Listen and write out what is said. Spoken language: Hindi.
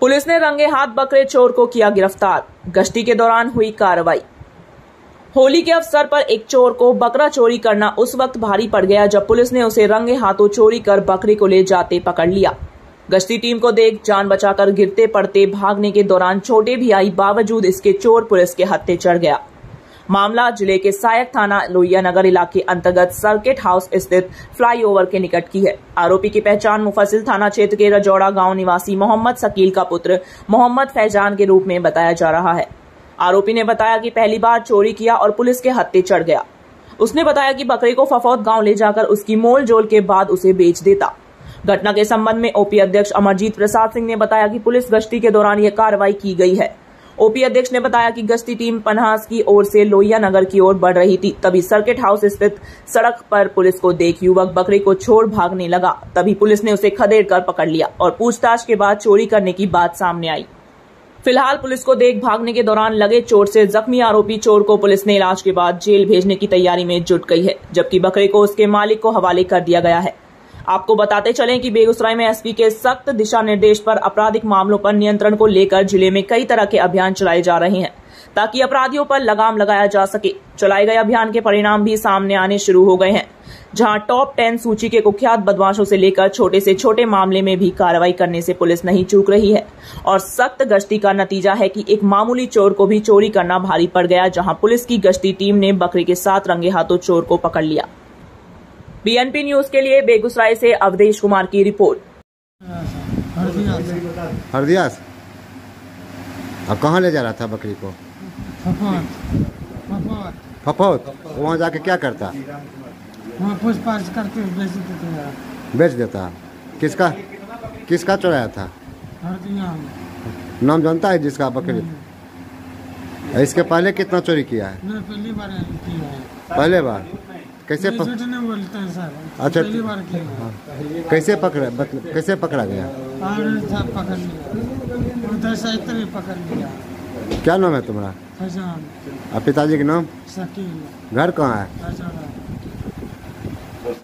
पुलिस ने रंगे हाथ बकरे चोर को किया गिरफ़्तार। गश्ती के दौरान हुई कार्रवाई। होली के अवसर पर एक चोर को बकरा चोरी करना उस वक्त भारी पड़ गया जब पुलिस ने उसे रंगे हाथों चोरी कर बकरे को ले जाते पकड़ लिया। गश्ती टीम को देख जान बचाकर गिरते पड़ते भागने के दौरान छोटे भी आई, बावजूद इसके चोर पुलिस के हत्थे चढ़ गया। मामला ज़िले के सहायक थाना लोहिया नगर इलाके अंतर्गत सर्किट हाउस स्थित फ्लाईओवर के निकट की है। आरोपी की पहचान मुफसिल थाना क्षेत्र के रजौड़ा गाँव निवासी मोहम्मद शकील का पुत्र मोहम्मद फैजान के रूप में बताया जा रहा है। आरोपी ने बताया कि पहली बार चोरी किया और पुलिस के हत्ते चढ़ गया। उसने बताया कि बकरे को फफौत गाँव ले जाकर उसकी मोल जोल के बाद उसे बेच देता। घटना के संबंध में ओपी अध्यक्ष अमरजीत प्रसाद सिंह ने बताया कि पुलिस गश्ती के दौरान यह कार्रवाई की गई है। ओपी अध्यक्ष ने बताया कि गश्ती टीम पन्हास की ओर से लोहिया नगर की ओर बढ़ रही थी। तभी सर्किट हाउस स्थित सड़क पर पुलिस को देख युवक बकरे को छोड़ भागने लगा। तभी पुलिस ने उसे खदेड़ कर पकड़ लिया और पूछताछ के बाद चोरी करने की बात सामने आई। फ़िलहाल पुलिस को देख भागने के दौरान लगे चोर से जख्मी आरोपी चोर को पुलिस ने इलाज के बाद जेल भेजने की तैयारी में जुट गई है, जबकि बकरे को उसके मालिक को हवाले कर दिया गया है। आपको बताते चलें कि बेगूसराय में एसपी के सख्त दिशा निर्देश पर आपराधिक मामलों पर नियंत्रण को लेकर ज़िले में कई तरह के अभियान चलाए जा रहे हैं, ताकि अपराधियों पर लगाम लगाया जा सके। चलाए गए अभियान के परिणाम भी सामने आने शुरू हो गए हैं, जहाँ टॉप टेन सूची के कुख्यात बदमाशों से लेकर छोटे से छोटे मामले में भी कार्रवाई करने से पुलिस नहीं चूक रही है, और सख्त गश्ती का नतीजा है कि एक मामूली चोर को भी चोरी करना भारी पड़ गया, जहाँ पुलिस की गश्ती टीम ने बकरी के साथ रंगे हाथों चोर को पकड़ लिया। बीएनपी न्यूज़ के लिए बेगूसराय से अवधेश कुमार की रिपोर्ट। हरदिया अब कहाँ ले जा रहा था बकरी को? फफात। वहाँ जाके क्या करता? करके बेच देते। हैं बेच देता किसका? किसका चुराया था? नाम जानता है जिसका बकरी? इसके पहले कितना चोरी किया है? पहली बार किया है पहले बार? कैसे पक, बोलते हैं सर। अच्छा। पहली बार किया। कैसे पकड़ा मतलब कैसे पकड़ा गया? पकड़ लिया। उधर से भी पकड़ लिया। क्या नाम है तुम्हारा? पिताजी का नाम? शकील। घर कहाँ है?